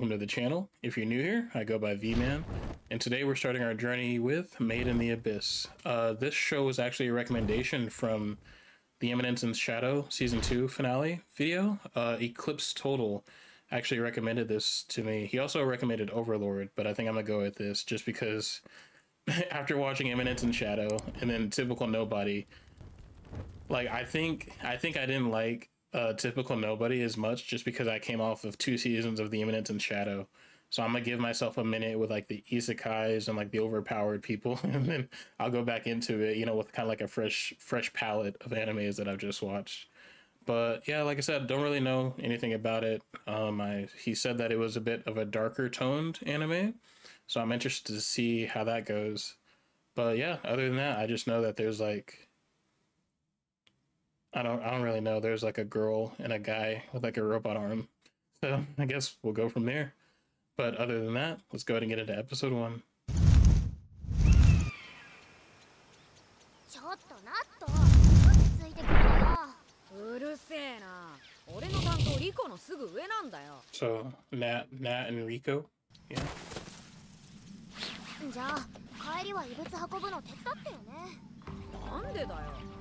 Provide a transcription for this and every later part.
welcome to the channel. If you're new here, I go by V-Man, and today we're starting our journey with Made in the Abyss. Uh, this show was actually a recommendation from the Eminence in Shadow Season 2 finale video. Uh, Eclipse Total actually recommended this to me. He also recommended Overlord, but I think I'm gonna go with this just because after watching Eminence in Shadow and then Typical Nobody, like I think I think I didn't like uh, typical nobody as much just because I came off of two seasons of The Eminence in Shadow. So I'm gonna give myself a minute with like the isekais and like the overpowered people, and then I'll go back into it, you know, with kind of like a fresh, fresh palate of animes that I've just watched. But yeah, like I said, don't really know anything about it. Um, I he said that it was a bit of a darker toned anime, so I'm interested to see how that goes. But yeah, other than that, I just know that there's like I don't I don't really know. There's like a girl and a guy with like a robot arm. So I guess we'll go from there. But other than that, let's go ahead and get into episode one. So Nat Nat and Riko? Yeah.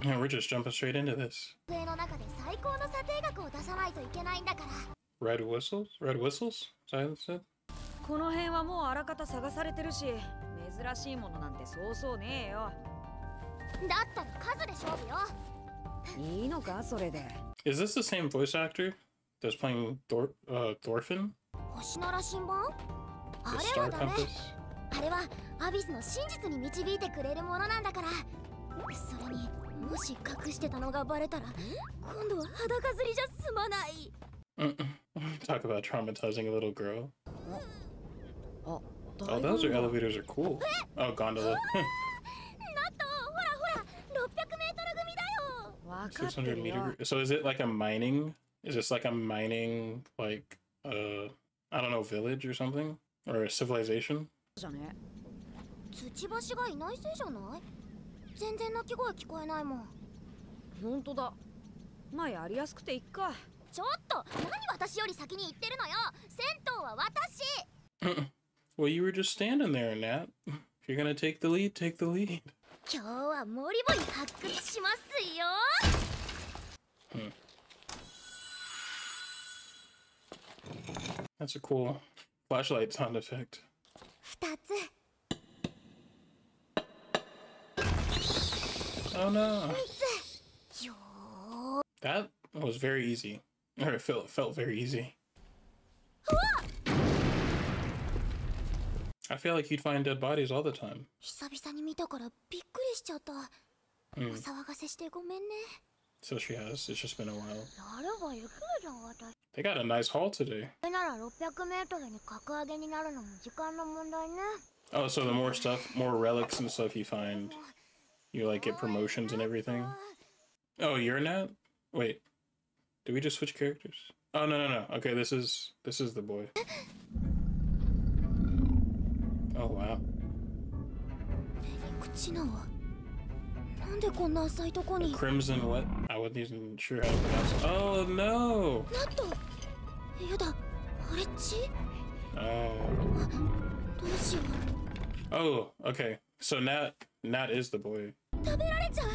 Yeah, we're just jumping straight into this. 机の中で最高の査定額を出さないといけないんだから Red whistles? Red whistles? Is that what it said? この辺はもうあらかた探されてるし珍しいものなんてそうそうねえよだったら数で勝負よいいのかそれで Is this the same voice actor that's playing Thor uh Thorfinn? 星の羅針盤あ The れは Star ダメ Compass? あれはアビスの真実に導いてくれるものなんだから それにもし隠してたのがバレたら今度は裸釣りじゃ済まない Talk about traumatizing a little girl. あ Oh, those are elevators are cool. Oh, gondola. ナットほらほら600メートル組だよ分かって600るよ meter. So is it like a mining? Is this like a mining, like, uh, I don't know, village or something? Or a civilization? じゃね土橋がいないせいじゃない 全然鳴き声聞こえないもんほんとだまあやりやすくていっかちょっと何私より先に行ってるのよ銭湯は私 well, you were just standing there, Nat. If you're gonna take the lead, take the lead. 今日はモリボリ発掘しますよ That's a cool flashlight sound effect. 二つ Oh no. 三つよ That was very easy. Or it felt, it felt very easy. I feel like you'd find dead bodies all the time. 久々に見たからびっくりしちゃった、 Mm. お騒がせしてごめんね So she has. It's just been a while. やればできるじゃん私 They got a nice haul today. それなら600メートルに格上げになるのも時間の問題ね Oh, so the more stuff, more relics and stuff you find, you like get promotions and everything. Oh, you're Nat? Wait, did we just switch characters? Oh no no no. Okay, this is this is the boy. Oh wow. 口なはなんでこんな浅いとこに Crimson what? I wasn't even sure how to pronounce it. Oh no! ナットやだあれっち Oh. どうしよ Oh, okay. So Nat Nat is the boy. う食べられちゃう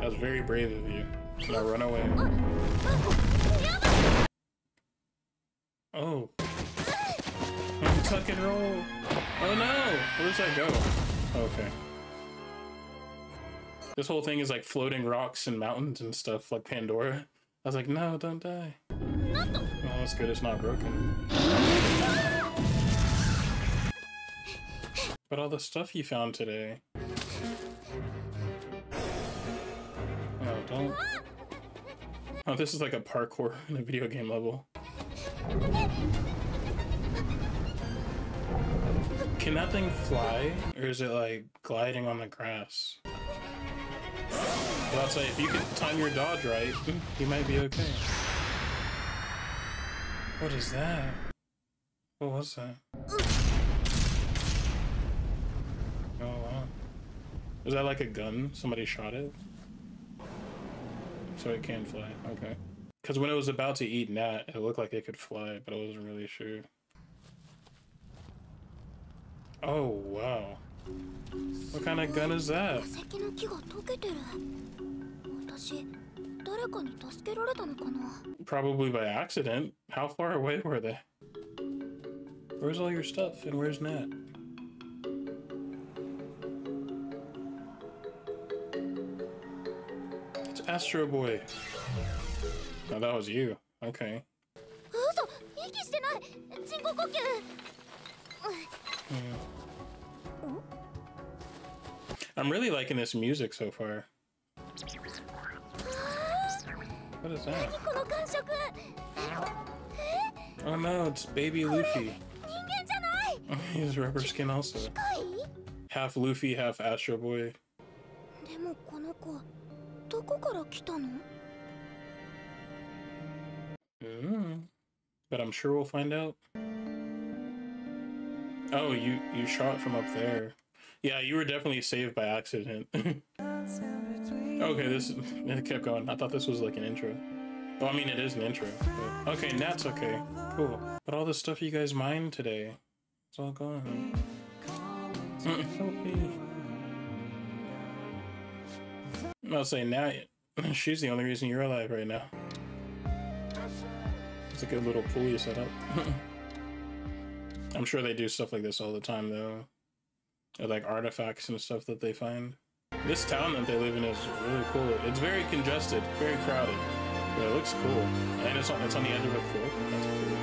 That was very brave of you. Now run away. あやだ Oh. Tuck and roll. Oh no! Where does that go? Okay. This whole thing is like floating rocks and mountains and stuff like Pandora. I was like, no, don't die. ナット Well, that's good. It's not broken. but all the stuff you found today. Oh, don't. Oh, this is like a parkour in a video game level. Can that thing fly? Or is it like gliding on the grass? Well, I'd say if you can time your dodge right, you might be okay. What is that? What was that? Oh wow. Is that like a gun? Somebody shot it? So it can fly. Okay. Because when it was about to eat Nat, it looked like it could fly, but I wasn't really sure. Oh, wow. What kind of gun is that? Probably by accident. How far away were they? Where's all your stuff and where's Nat? Astro Boy. Oh, that was you. Okay. 嘘息してない人工呼吸 I'm really liking this music so far. What is that? この感触 Oh no, it's baby Luffy. 人間じゃない He has rubber skin also. 機械 Half Luffy, half Astro Boy. でもこの子 どこから来たの Mm. But I'm sure we'll find out. Oh, you you shot from up there. Yeah, you were definitely saved by accident. okay, this it kept going. I thought this was like an intro. Well, I mean it is an intro. But, okay, Nat's okay. Cool. But all the stuff you guys mined today, it's all gone. Help me. I'll say now, She's the only reason you're alive right now. It's a good little pool you set up. I'm sure they do stuff like this all the time, though. Like artifacts and stuff that they find. This town that they live in is really cool. It's very congested, very crowded, but it looks cool. And it's on, it's on the edge of a cliff. That's cool.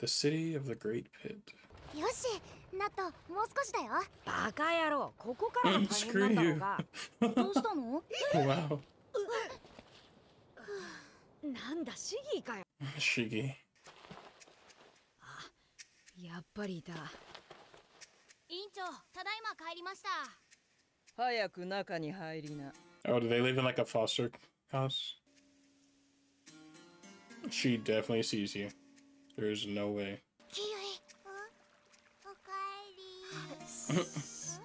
The city of the Great Pit. よし、なット、もう少しだよ。バカ野郎、ここからの大変なんだろうが。どうしたの？wow. なんだ、シギーかよ。シギーあ、やっぱりいた。院長、ただいま帰りました。早く中に入りな。Oh, do they live in like a foster house? She definitely sees you. There is no way. He's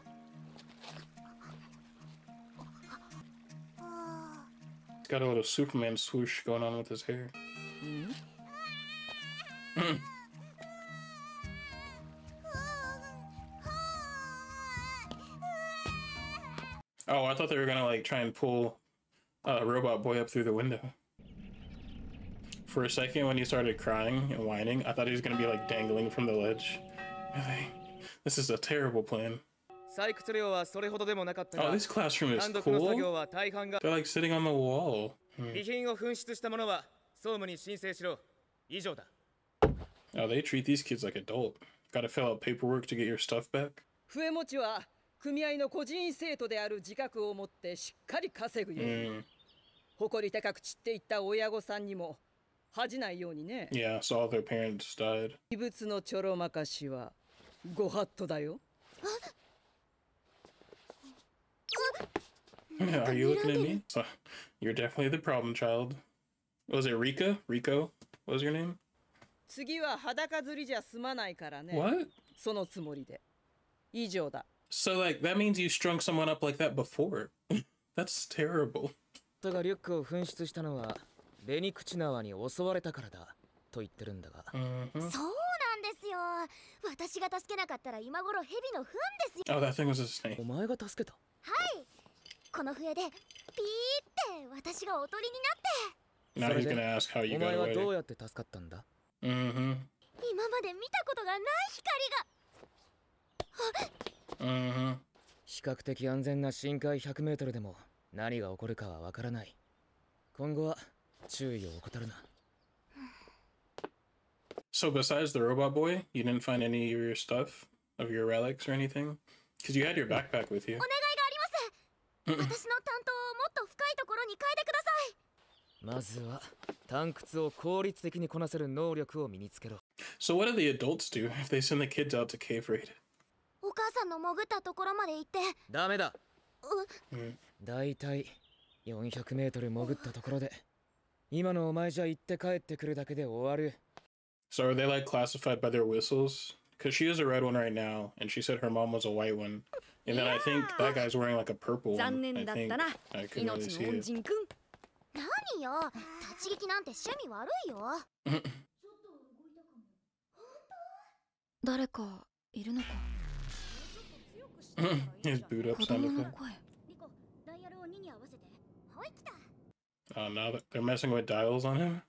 got a little Superman swoosh going on with his hair. Oh, I thought they were gonna like try and pull uh, Robot Boy up through the window. For a second, when he started crying and whining, I thought he was gonna be like dangling from the ledge. Really? This is a terrible plan. 採掘量はそれほどでもなかった Oh, が this classroom is 単独の作業 cool. は大半が They're like sitting on the wall. Hmm. 備品を紛失した者は総務に申請しろ以上だ Oh, they treat these kids like adult. Gotta fill out paperwork to get your stuff back. 笛持ちは組合の個人生徒である自覚を持ってしっかり稼ぐように、 Mm, 誇り高く散っていった親御さんにも恥じないようにね yeah, so all their parents died. 異物のちょろまかしは ご法度だよ Are you looking at me? So, you're definitely the problem child. Was it Rika? Riko? What was your name? 次は裸釣りじゃ済まないからね。What? そのつもりで。以上だ。So like that means you strung someone up like that before. That's terrible. だがリュックを紛失したのはベニクチナワに襲われたからだと言ってるんだが。Mm hmm. そう私が助けなかったら今頃ヘビの糞ですよ。Oh, that thing was a snake. お前が助けた？はい。この笛でピーって私がおとりに Now he's they- gonna ask how お前はど.うやって助かったんだ？Mm-hmm. なって今まで見たことがない光が。Mm-hmm. 比較的安全な深海 100m でも何が起こるかはわからない。今後は注意を怠るな So besides the robot boy, you didn't find any of your stuff, of your relics or anything? Because you had your backpack with you. お願いがあります私の担当をもっと深いところに変えてくださいまずは探掘を効率的にこなせる能力を身につけろ So what do the adults do if they send the kids out to cave raid? お母さんの潜ったところまで行ってダメだう Mm. だいたい 400m 潜ったところで今のお前じゃ行って帰ってくるだけで終わる So are they like classified by their whistles? Because she is a red one right now, and she said her mom was a white one. And then I think that guy's wearing like a purple 残 one. 念 I だっ think たな I couldn't really 命 see の恩 it. 人くん よ立ち聞きなんて趣味悪いよ誰かいるのか His boot up 子 sound 供の effect. 声リコダイヤルを2に合わせてはい来た Oh, now that they're messing with dials on him.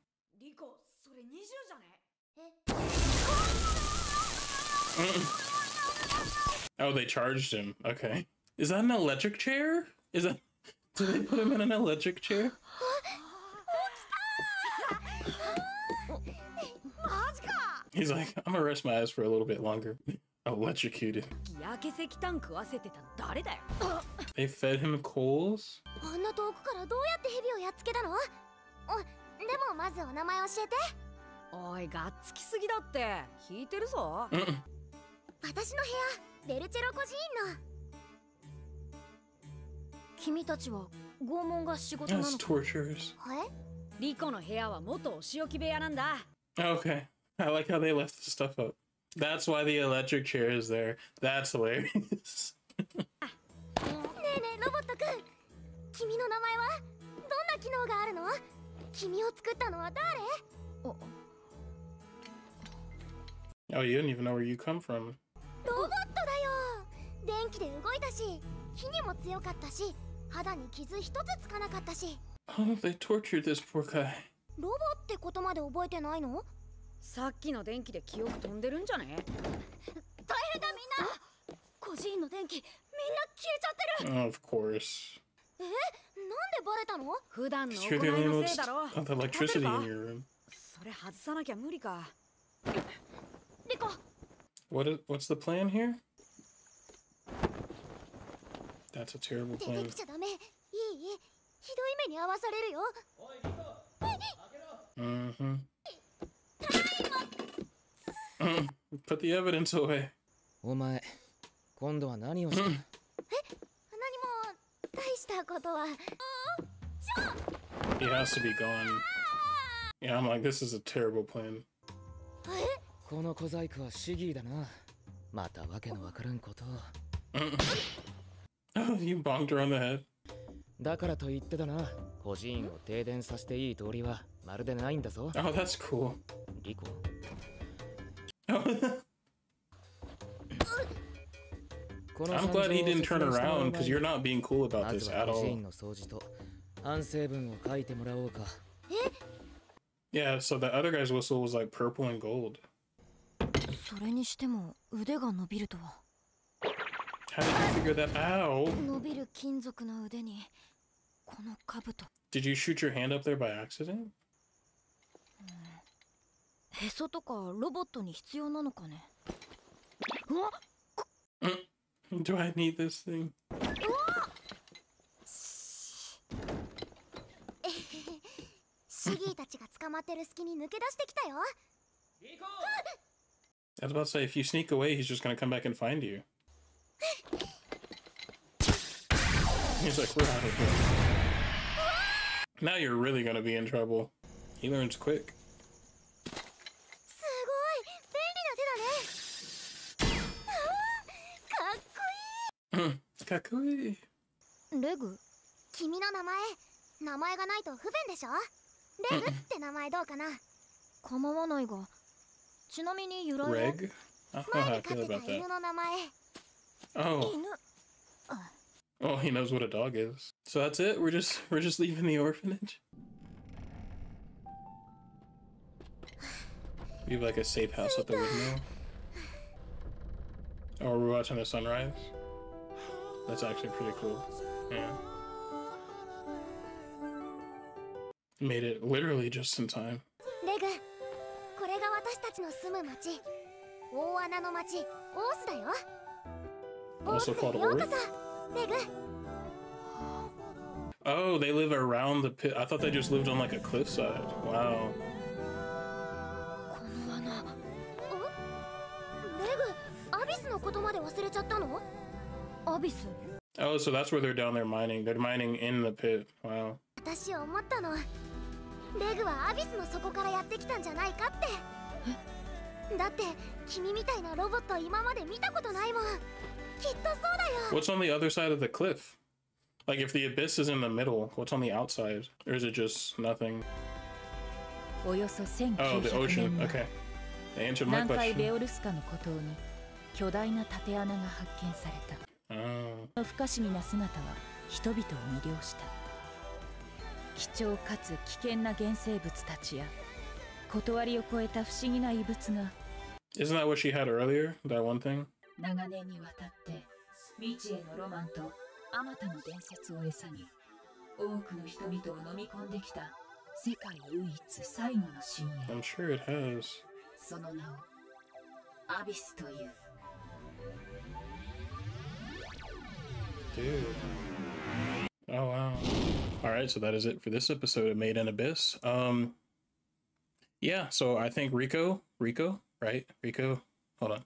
Mm. oh, they charged him. Okay. Is that an electric chair? Is that? Did they put him in an electric chair? He's like, I'm gonna rest my eyes for a little bit longer. Electrocuted. they fed him coals? おいがっつきすぎだって。引いてるぞ.私の部屋ベルチェロ孤児院の。君たちは拷問が仕事なのか？リコの部屋は元お仕置き部屋なんだ。Okay. I like how they left the stuff up. That's why the electric chair is there. That's hilarious. ねえねえロボットくん。君の名前は？どんな機能があるの？君を作ったのは誰？お oh, you didn't even know where you come from. ロボットだよ電気で動いたし火にも強かったし肌に傷一つつかなかったし Oh, they tortured this poor guy. ロボってことまで覚えてないのさっきの電気で記憶飛んでるんじゃね大変だみんな孤児院の電気みんな消えちゃってる Oh, of course. えなんでバレたの普段の You're 行 the い only の one せいだろ with the electricity in your room. それ外さなきゃ無理か リコ What is, what's the plan here? That's a terrible 出て plan. きちゃダメいいひどい目に遭わされるよ Mm-hmm. Put the evidence away. お前今度は何をした何も大したことは He has to be gone. Yeah, I'm like, this is a terrible plan. え この小細工はシギーだなまたわけのわからんことを Oh, you bonked her on the head. だからと言ってだな孤児院を停電させていい通りはまるでないんだぞ Oh, that's cool. リコ I'm glad he didn't turn around 前 because に you're not being cool about ま this ず at は孤児 all. 院の掃除と反省文を書いてもらおうか Yeah, so the other guy's whistle was like purple and gold. それにしても腕が伸びるとは How did you figure that out? 伸びる金属の腕にこの兜 Did you shoot your hand up there by accident? へそとかロボットに必要なのかねうわ Do I need this thing? シギーたちが捕まってる隙に抜け出してきたよ I was about to say, if you sneak away, he's just gonna come back and find you. He's like, we're out of here. Now you're really gonna be in trouble. He learns quick. すごい便利な手だねあーかっこ Kakui. いいレグ君の名前名前がないと不便でしょレグって名前どうかな構わないが ちなみに由来は Reg? I don't know 前 how に I 飼っ feel てた about that. 犬の名前 Oh, 犬 oh, he knows what a dog is. So that's it. We're just we're just leaving the orphanage. We have like a safe house at the window. Oh, we're watching the sunrise. That's actually pretty cool. Yeah. Made it literally just in time. 私たちの住む町大穴の町オースだよオースようこ.そレグ Oh, they live around the pit. I thought they just lived on like a cliffside. Wow. この穴おレグアビスのことまで忘れちゃったのアビス Oh, so that's where they're down there mining. They're mining in the pit. Wow. 私思ったのレグはアビスの底からやってきたんじゃないかってだって君みたいなロボット今まで見たことないもんきっとそうだよ What's on the other side of the cliff? Like if the abyss is in the middle, what's on the outside? Or is it just nothing? およそ Oh, the 1900 ocean. 年前 Okay. They answered my 南海ベ question. オルスカの孤島に巨大な縦穴が発見された Oh. その不可思議な姿は人々を魅了した貴重かつ危険な原生物たちや断りを超えた不思議な異物が Isn't that what she had earlier? That one thing? 長年にわたって未知へのロマンとあまたの伝説を餌に多くの人々を飲み込んできた世界唯一最後の深淵 I'm sure it has. その名をアビスという Dude. Oh wow. All right, so that is it for this episode of Made in Abyss. Um yeah, so I think Riko, Riko, right? Riko. Hold on.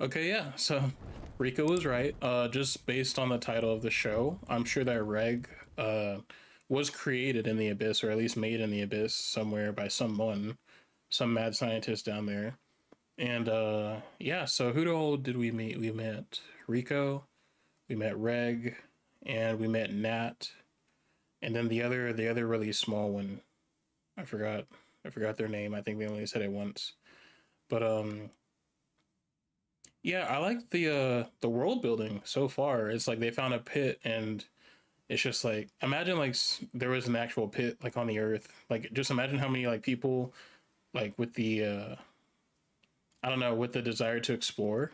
Okay, yeah. So Riko was right. Uh just based on the title of the show, I'm sure that Reg uh was created in the abyss or at least made in the abyss somewhere by someone, some mad scientist down there. And uh yeah, so who all did we meet? We met Riko, we met Reg, and we met Nat, and then the other the other really small one. I forgot I forgot their name. I think they only said it once. But um yeah, I like the uh the world building so far. It's like they found a pit and it's just like imagine like there was an actual pit like on the earth. Like just imagine how many like people like with the uh I don't know, with the desire to explore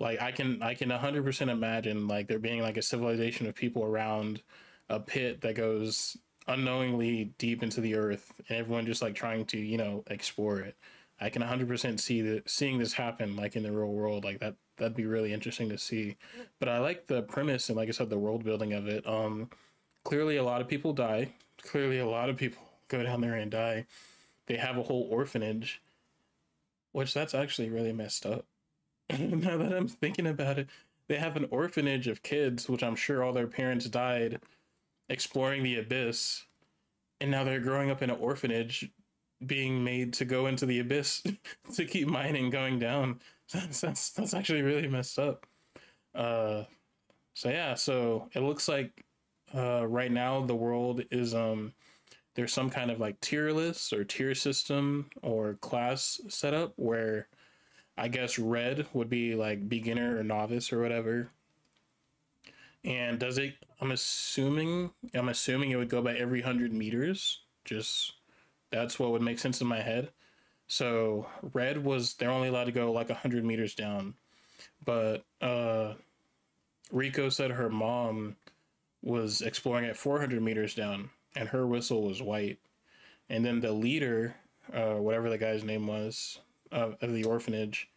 like i can i can 100% imagine like there being like a civilization of people around a pit that goes unknowingly deep into the earth and everyone just like trying to you know explore it. I can 100% see that seeing this happen like in the real world like that that'd be really interesting to see. But i like the premise and like i said the world building of it. Um clearly a lot of people die. Clearly a lot of people go down there and die. They have a whole orphanage which that's actually really messed up. Now that I'm thinking about it, they have an orphanage of kids, which I'm sure all their parents died exploring the abyss. And now they're growing up in an orphanage, being made to go into the abyss to keep mining going down. That's, that's, that's actually really messed up. Uh, so yeah, so it looks like uh, right now the world is um there's some kind of like tier list or tier system or class setup where I guess red would be like beginner or novice or whatever. And does it? I'm assuming. I'm assuming it would go by every hundred meters. Just that's what would make sense in my head. So red was they're only allowed to go like hundred meters down, but uh, Riko said her mom was exploring at 400 meters down, and her whistle was white. And then the leader, uh, whatever the guy's name was, of, of the orphanage,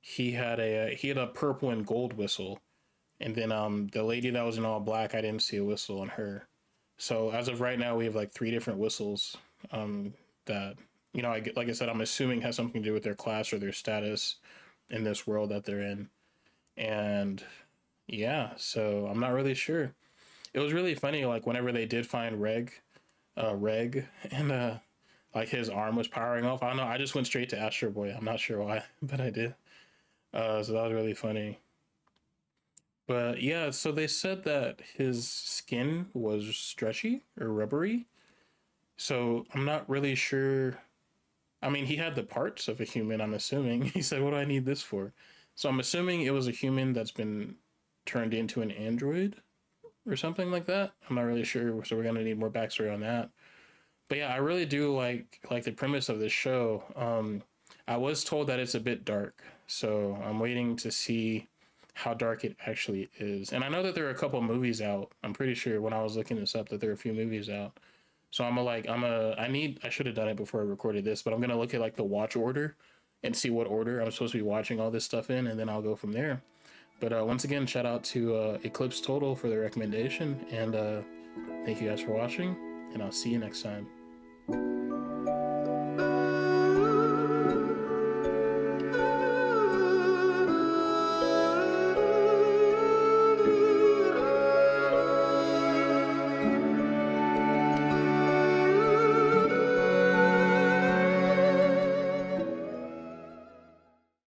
he had a he had a purple and gold whistle, and then um the lady that was in all black, I didn't see a whistle on her. So as of right now, we have like three different whistles um that you know I like I said, I'm assuming has something to do with their class or their status in this world that they're in, and yeah, so I'm not really sure. It was really funny, like whenever they did find Reg, uh, Reg, and uh, like his arm was powering off. I don't know. I just went straight to Astro Boy. I'm not sure why, but I did. Uh, so that was really funny. But yeah, so they said that his skin was stretchy or rubbery. So I'm not really sure. I mean, he had the parts of a human, I'm assuming. He said, What do I need this for? So I'm assuming it was a human that's been turned into an android or something like that. I'm not really sure. So we're going to need more backstory on that. But yeah, I really do like like the premise of this show. Um, I was told that it's a bit dark, so I'm waiting to see how dark it actually is. And I know that there are a couple movies out. I'm pretty sure when I was looking this up that there are a few movies out. So I'm a like I'm a I need I should have done it before I recorded this, but I'm gonna look at like the watch order and see what order I'm supposed to be watching all this stuff in, and then I'll go from there. But uh, once again, shout out to uh, Eclipse Total for the recommendation, and uh, thank you guys for watching, and I'll see you next time.